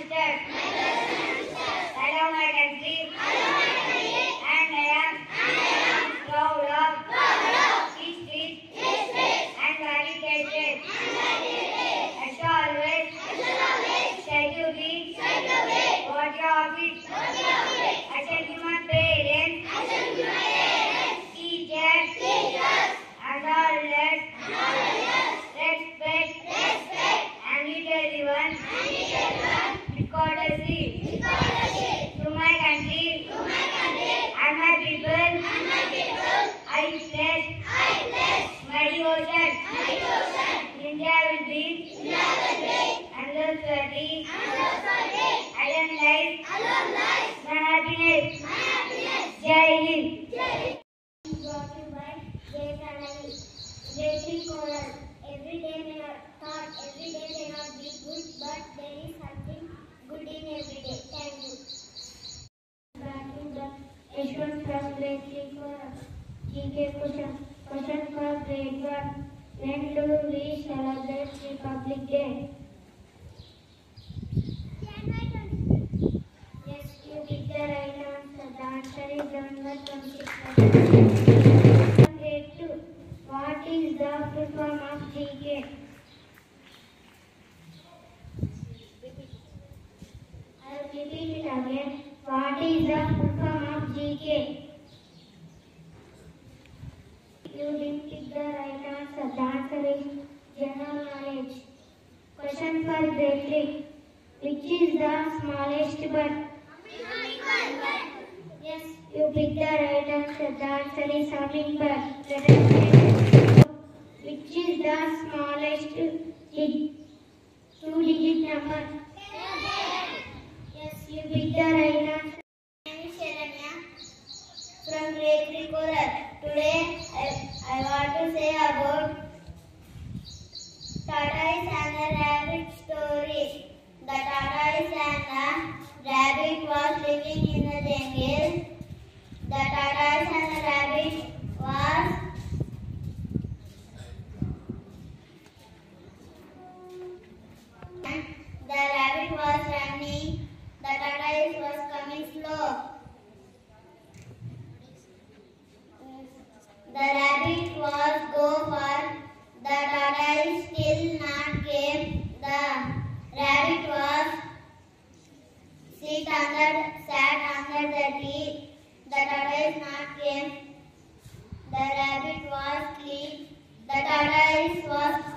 is dead. GK question. Question for grade 1. When do we celebrate Republic Day? Yes, you did the right answer. The answer is November 26th. You didn't pick the right answer. The answer is general knowledge. Question for 3. Which is the smallest bird? Yes, you picked the right answer. The answer is hummingbird. Which is the smallest dig- two-digit number? Yes, you picked the right answer. Name is Sharanya from 3 choral. Today tortoise and the rabbit was living in the jungle. The tortoise and the rabbit was the rabbit was running. The tortoise was coming slow. The rabbit was go far. The tortoise still not came. The rabbit was sit under sat under the tree. The tortoise not came. The rabbit was sleep. The tortoise was